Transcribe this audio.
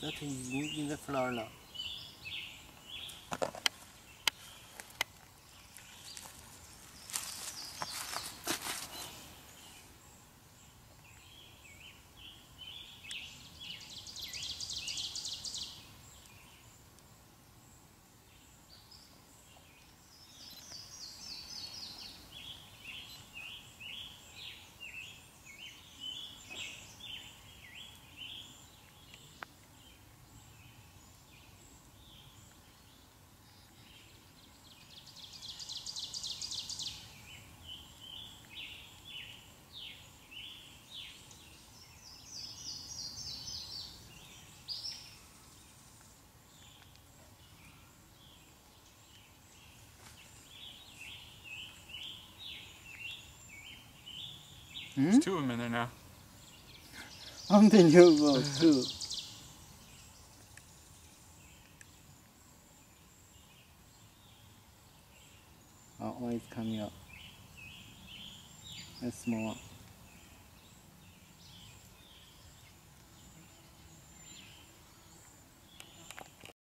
Nothing in the floor now. Hmm? There's two of them in there now. I'm the new one too. Oh, one is coming up. A small one.